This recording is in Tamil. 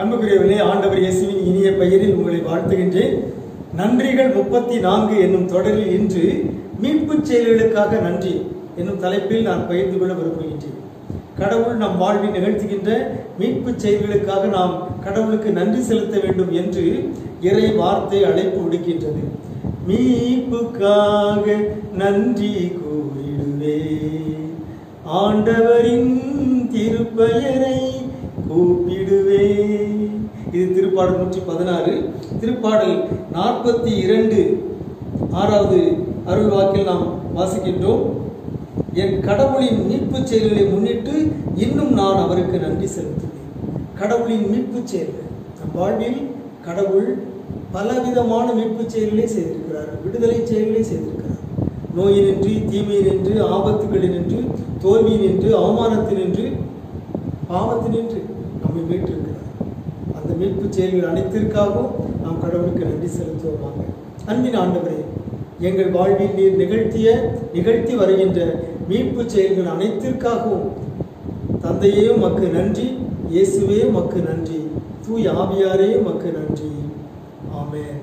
அன்புக்குரியவர்களே ஆண்டவர் இயேசுவின் இனிய பெயரில் உங்களை வாழ்த்துகின்றேன். நன்றிகள் முப்பத்தி நான்கு என்னும் தொடரில் இன்று மீட்புச் செயல்களுக்காக நன்றி என்னும் தலைப்பில் நான் பகிர்ந்து கொள்ள விரும்புகின்றேன். கடவுள் நம் வாழ்வில் நிகழ்த்துகின்ற மீட்புச் செயல்களுக்காக நாம் கடவுளுக்கு நன்றி செலுத்த வேண்டும் என்று இறை வார்த்தை அழைப்பு விடுக்கின்றது. மீட்புக்காக நன்றி கூறிடுவே. ஆண்டவரின் திருப்பெயரை கூப்பிடுவே திருப்பாடல் நூற்றி பதினாறு திருப்பாடல் நாற்பத்தி இரண்டு ஆறாவது அருள் வாக்கில் நாம் வாசிக்கின்றோம். என் கடவுளின் மீட்புச் செயல்களை முன்னிட்டு இன்னும் நான் அவருக்கு நன்றி செலுத்துவேன். கடவுளின் மீட்புச் செயல்கள். நம் வாழ்வில் கடவுள் பலவிதமான மீட்புச் செயல்களை செய்திருக்கிறார். விடுதலை செயல்களை செய்திருக்கிறார். நோயினின்று தீமையினின்று ஆபத்துகளினின்று தோல்வியினின்று அவமானத்தினின்று பாவத்தினின்று நம்மை மீட்டிருக்கிறார் மீட்பு செயல்கள் அனைத்திற்காகவும் நாம் கடவுளுக்கு நன்றி செலுத்துவோமாக. அன்பின் ஆண்டவரே எங்கள் வாழ்வில் நீர் நிகழ்த்திய நிகழ்த்தி வருகின்ற மீட்பு செயல்கள் அனைத்திற்காகவும் தந்தையே மக்கு நன்றி இயேசுவே மக்கு நன்றி தூய் ஆவியாரே மக்கு நன்றி. ஆமேன்.